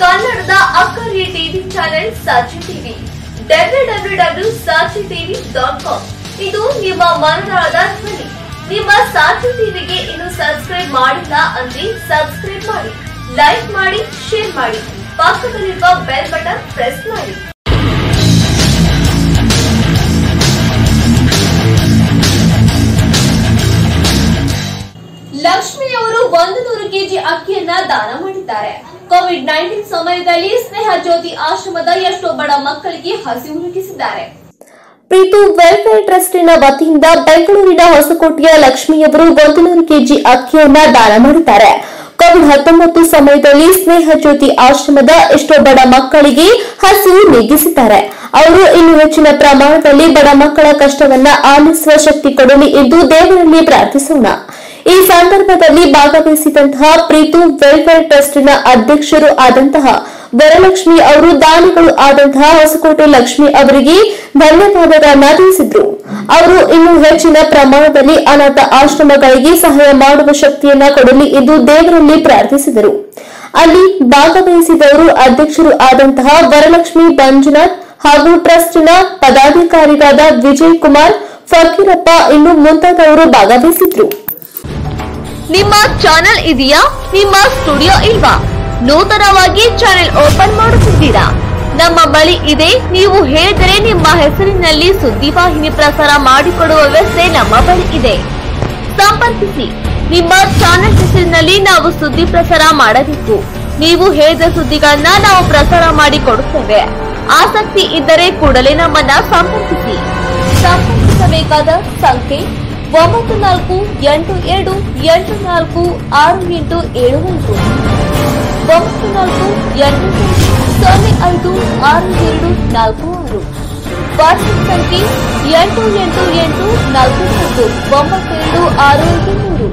ಕನ್ನಡದ ಅಕ್ಕರಿಯ TV channel Sakshi TV, W W W Sakshi TV dot com. ಇದು ನಿಮ್ಮ ಮನದಾಳದ ಧ್ವನಿ. ನಿಮ್ಮ ಸಾಕ್ಷಿ ಟಿವಿಗೆ ಇನ್ನು ಸಬ್ಸ್ಕ್ರೈಬ್ ಮಾಡಿಲ್ಲ ಅಂದ್ರೆ ಸಬ್ಸ್ಕ್ರೈಬ್ ಮಾಡಿ, ಲೈಕ್ ಮಾಡಿ, ಶೇರ್ ಮಾಡಿ. ಪಕ್ಕದಲ್ಲಿರುವ ಬೆಲ್ ಬಟನ್ ಪ್ರೆಸ್ ಮಾಡಿ. ಲಕ್ಷ್ಮಿ ಅವರು ಒಂದು ನೂರು ಕೆಜಿ ಅಕ್ಕಿಯನ್ನ ದಾನ ಮಾಡಿದ್ದಾರೆ. ಕೋವಿಡ್ ನೈನ್ಟೀನ್ ಸಮಯದಲ್ಲಿ ಸ್ನೇಹ ಜ್ಯೋತಿ ಆಶ್ರಮದ ಎಷ್ಟೋ ಬಡ ಮಕ್ಕಳಿಗೆ ಹಸಿವು ನೀಗಿಸಿದ್ದಾರೆ. ಪ್ರೀತು ವೆಲ್ಫೇರ್ ಟ್ರಸ್ಟಿನ ವತಿಯಿಂದ ಬೆಂಗಳೂರಿನ ಹೊಸಕೋಟೆಯ ಲಕ್ಷ್ಮಿಯವರು ಒಂದು ನೂರು ಕೆಜಿ ಅಕ್ಕಿಯನ್ನ ದಾನ ಮಾಡಿದ್ದಾರೆ. ಕೋವಿಡ್ ಹತ್ತೊಂಬತ್ತು ಸಮಯದಲ್ಲಿ ಸ್ನೇಹ ಜ್ಯೋತಿ ಆಶ್ರಮದ ಎಷ್ಟೋ ಬಡ ಮಕ್ಕಳಿಗೆ ಹಸಿವು ನೀಗಿಸಿದ್ದಾರೆ. ಅವರು ಇನ್ನು ಹೆಚ್ಚಿನ ಪ್ರಮಾಣದಲ್ಲಿ ಬಡ ಮಕ್ಕಳ ಕಷ್ಟವನ್ನ ಆಲಿಸುವ ಶಕ್ತಿ ಕೊಡಲಿ ಎಂದು ದೇವರಲ್ಲಿ ಪ್ರಾರ್ಥಿಸೋಣ. ಈ ಸಂದರ್ಭದಲ್ಲಿ ಭಾಗವಹಿಸಿದಂತಹ ಪ್ರೀತು ವೆಲ್ಫೇರ್ ಟ್ರಸ್ಟ್ನ ಅಧ್ಯಕ್ಷರು ಆದಂತಹ ವರಲಕ್ಷ್ಮಿ ಅವರು, ದಾನಿಗಳು ಆದಂತಹ ಹೊಸಕೋಟೆ ಲಕ್ಷ್ಮಿ ಅವರಿಗೆ ಧನ್ಯವಾದಗಳನ್ನ ತಿಳಿಸಿದ್ರು ಅವರು ಇನ್ನು ಹೆಚ್ಚಿನ ಪ್ರಮಾಣದಲ್ಲಿ ಅನಾಥ ಆಶ್ರಮಗಳಿಗೆ ಸಹಾಯ ಮಾಡುವ ಶಕ್ತಿಯನ್ನ ಕೊಡಲಿ ಎಂದು ದೇವರಲ್ಲಿ ಪ್ರಾರ್ಥಿಸಿದರು. ಅಲ್ಲಿ ಭಾಗವಹಿಸಿದವರು ಅಧ್ಯಕ್ಷರು ಆದಂತಹ ವರಲಕ್ಷ್ಮಿ ಮಂಜುನಾಥ್ ಹಾಗೂ ಟ್ರಸ್ಟ್ನ ಪದಾಧಿಕಾರಿಗಳಾದ ವಿಜಯ್ ಕುಮಾರ್, ಫಕೀರಪ್ಪ ಇನ್ನು ಮುಂತಾದವರು ಭಾಗವಹಿಸಿದ್ರು. ನಿಮ್ಮ ಚಾನೆಲ್ ಇದೆಯಾ? ನಿಮ್ಮ ಸ್ಟುಡಿಯೋ ಇಲ್ವಾ? ನೂತನವಾಗಿ ಚಾನೆಲ್ ಓಪನ್ ಮಾಡುತ್ತಿದ್ದೀರಾ? ನಮ್ಮ ಬಳಿ ಇದೆ. ನೀವು ಹೇಳಿದರೆ ನಿಮ್ಮ ಹೆಸರಿನಲ್ಲಿ ಸುದ್ದಿವಾಹಿನಿ ಪ್ರಸಾರ ಮಾಡಿಕೊಡುವ ವ್ಯವಸ್ಥೆ ನಮ್ಮ ಬಳಿ ಇದೆ. ಸಂಪರ್ಕಿಸಿ. ನಿಮ್ಮ ಚಾನೆಲ್ ಹೆಸರಿನಲ್ಲಿ ನಾವು ಸುದ್ದಿ ಪ್ರಸಾರ ಮಾಡಬೇಕು. ನೀವು ಹೇಳಿದ ಸುದ್ದಿಗಳನ್ನ ನಾವು ಪ್ರಸಾರ ಮಾಡಿಕೊಡುತ್ತೇವೆ ಆಸಕ್ತಿ ಇದ್ದರೆ ಕೂಡಲೇ ನಮ್ಮನ್ನ ಸಂಪರ್ಕಿಸಿ. ಸಂಪರ್ಕಿಸಬೇಕಾದ ಸಂಖ್ಯೆ ಒಂಬತ್ತು ನಾಲ್ಕು ಎಂಟು ಎರಡು ಎಂಟು ನಾಲ್ಕು ಆರು ಎಂಟು ಏಳು ಐದು ಒಂಬತ್ತು ನಾಲ್ಕು ಎಂಟು ಎಂಟು ಸೊನ್ನೆ ಐದು ಆರು ಎರಡು ನಾಲ್ಕು ಆರು ವಾಟ್ಸ್ಆಪ್ ಸಂಖ್ಯೆ ಎಂಟು ಎಂಟು ಎಂಟು ನಾಲ್ಕು ನಾಲ್ಕು ಒಂಬತ್ತೆರಡು ಆರು ಐದು ಮೂರು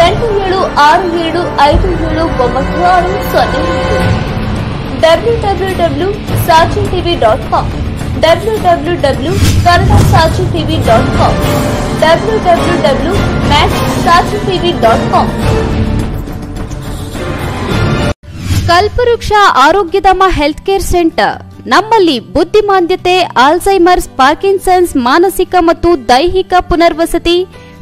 ಎಂಟು ಏಳು ಆರು ಏಳು ಐದು ಏಳು ಒಂಬತ್ತು ಆರು ಸೊನ್ನೆ ಎಂಟು W W W Sachi TV dot com W W W dot com W W dot com Kalpavriksha Arogyadhama health care centre. ನಮ್ಮಲ್ಲಿ ಬುದ್ಧಿಮಾಂದ್ಯತೆ ಆಲ್ಝೈಮರ್ಸ್ ಪಾರ್ಕಿನ್ಸನ್ಸ್, ಮಾನಸಿಕ ಮತ್ತು ದೈಹಿಕ ಪುನರ್ವಸತಿ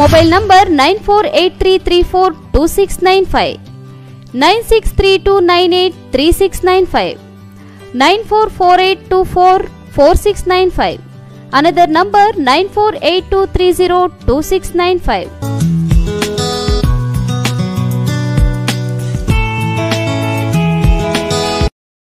mobile number nine four eight three three four two six nine five nine six three two nine eight three six nine five nine four four eight two four four six nine five another number nine four eight two three zero two six nine five